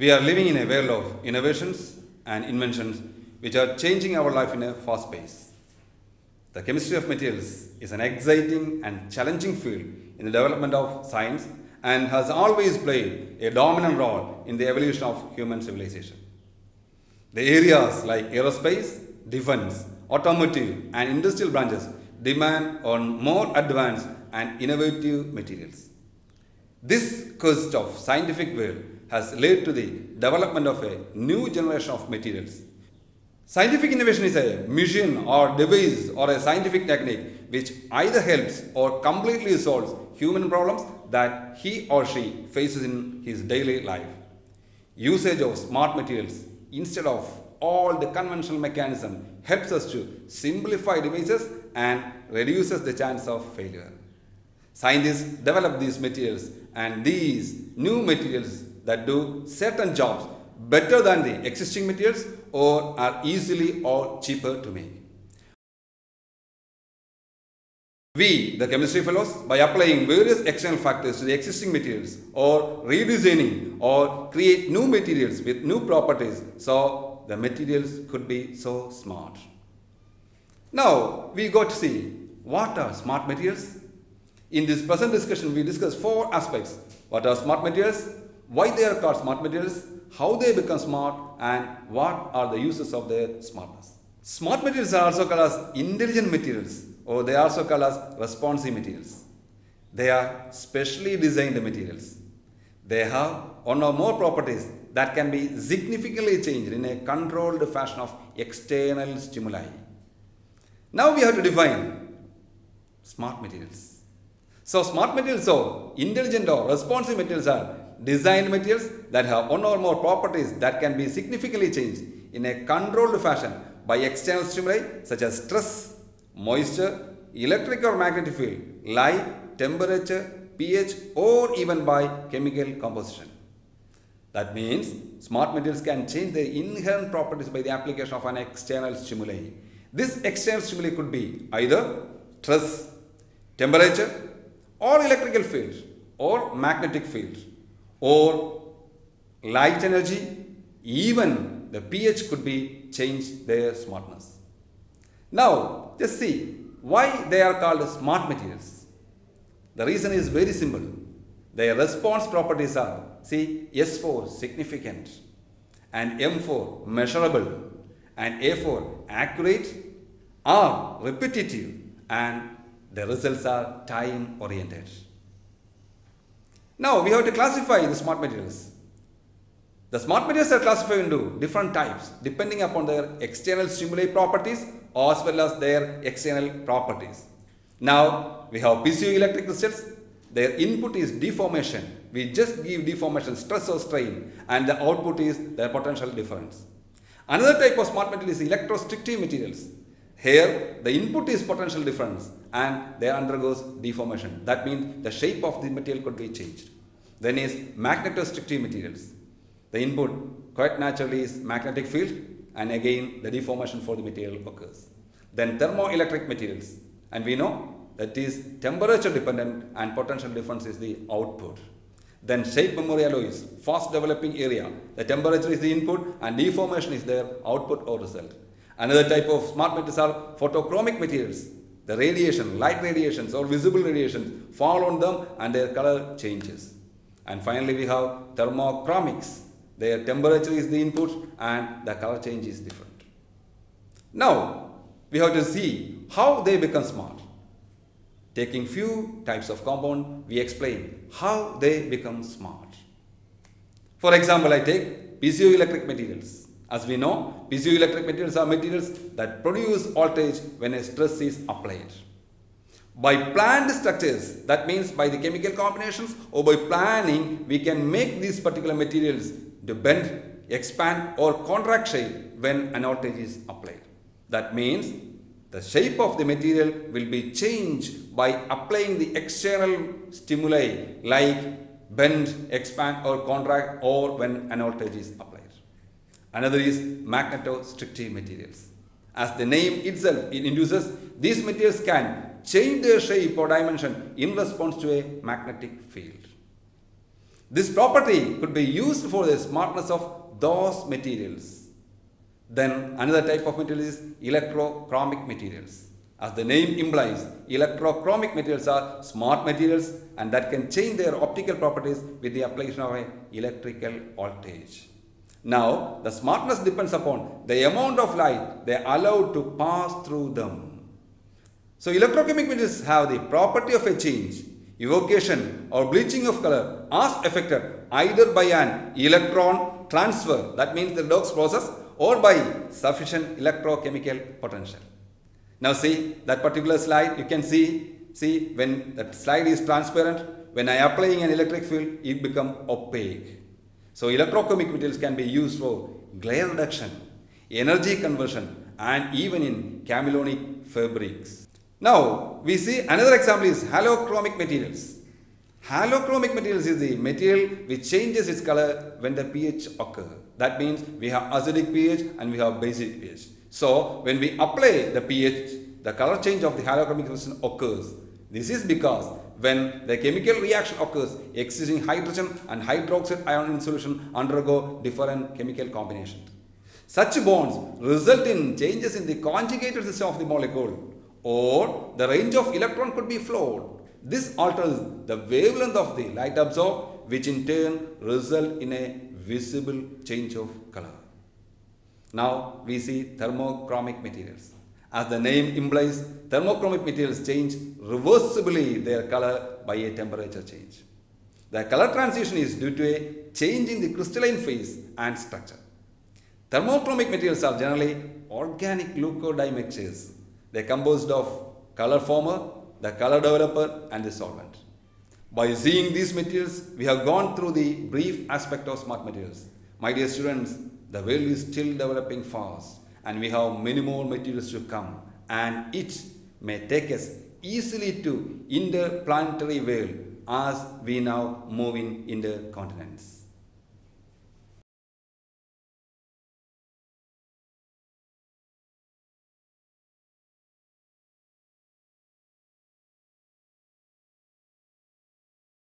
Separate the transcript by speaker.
Speaker 1: We are living in a world of innovations and inventions which are changing our life in a fast pace. The chemistry of materials is an exciting and challenging field in the development of science and has always played a dominant role in the evolution of human civilization. The areas like aerospace, defense, automotive, and industrial branches demand on more advanced and innovative materials. This quest of scientific world has led to the development of a new generation of materials. Scientific innovation is a machine or device or a scientific technique which either helps or completely solves human problems that he or she faces in his daily life. Usage of smart materials instead of all the conventional mechanism helps us to simplify devices and reduces the chance of failure. Scientists develop these materials and these new materials that do certain jobs better than the existing materials or are easily or cheaper to make. We, the chemistry fellows, by applying various external factors to the existing materials or redesigning or create new materials with new properties so the materials could be so smart. Now, we got to see what are smart materials. In this present discussion, we discuss four aspects. What are smart materials? Why they are called smart materials? How they become smart? And what are the uses of their smartness? Smart materials are also called as intelligent materials or they are also called as responsive materials. They are specially designed materials. They have one or more properties that can be significantly changed in a controlled fashion of external stimuli. Now we have to define smart materials. So smart materials or intelligent or responsive materials are designed materials that have one or more properties that can be significantly changed in a controlled fashion by external stimuli such as stress, moisture, electric or magnetic field, light, temperature, pH or even by chemical composition. That means smart materials can change their inherent properties by the application of an external stimuli. This external stimuli could be either stress, temperature or electrical field or magnetic field or light energy, even the pH could be changed their smartness. Now, just see why they are called smart materials. The reason is very simple. Their response properties are, see, S4 significant and M4 measurable and A4 accurate, are repetitive and the results are time oriented. Now we have to classify the smart materials. The smart materials are classified into different types depending upon their external stimuli properties as well as their external properties. Now we have piezoelectric crystals. Their input is deformation. We just give deformation, stress or strain and the output is the potential difference. Another type of smart material is electrostrictive materials. Here the input is potential difference and there undergoes deformation. That means the shape of the material could be changed. Then is magnetostrictive materials. The input quite naturally is magnetic field and again the deformation for the material occurs. Then thermoelectric materials and we know that is temperature dependent and potential difference is the output. Then shape memory alloys, fast developing area. The temperature is the input and deformation is their output or result. Another type of smart materials are photochromic materials. The radiation, light radiations or visible radiations fall on them and their color changes. And finally we have thermochromics. Their temperature is the input and the color change is different. Now we have to see how they become smart. Taking few types of compound, we explain how they become smart. For example, I take piezoelectric materials. As we know, piezoelectric materials are materials that produce voltage when a stress is applied. By planned structures, that means by the chemical combinations or by planning, we can make these particular materials to bend, expand or contract shape when an voltage is applied. That means the shape of the material will be changed by applying the external stimuli like bend, expand or contract or when an voltage is applied. Another is magnetostrictive materials. As the name itself it induces, these materials can change their shape or dimension in response to a magnetic field. This property could be used for the smartness of those materials. Then another type of material is electrochromic materials. As the name implies, electrochromic materials are smart materials and that can change their optical properties with the application of an electrical voltage. Now, the smartness depends upon the amount of light they allow to pass through them. So, electrochromic have the property of a change, evocation or bleaching of color as affected either by an electron transfer, that means the redox process, or by sufficient electrochemical potential. Now see that particular slide, you can see, see when that slide is transparent, when I applying an electric field, it become opaque. So electrochromic materials can be used for glare reduction, energy conversion and even in chameleonic fabrics. Now we see another example is halochromic materials. Halochromic materials is the material which changes its color when the pH occur. That means we have acidic pH and we have basic pH. So when we apply the pH, the color change of the halochromic solution occurs. This is because when the chemical reaction occurs, existing hydrogen and hydroxide ion in solution undergo different chemical combinations. Such bonds result in changes in the conjugated system of the molecule or the range of electron could be flowed. This alters the wavelength of the light absorbed which in turn result in a visible change of color. Now we see thermochromic materials. As the name implies, thermochromic materials change reversibly their color by a temperature change. The color transition is due to a change in the crystalline phase and structure. Thermochromic materials are generally organic leuco dye mixtures. They are composed of color former, the color developer and the solvent. By seeing these materials, we have gone through the brief aspect of smart materials. My dear students, the world is still developing fast and we have many more materials to come and it may take us easily to interplanetary world as we now move in intercontinents.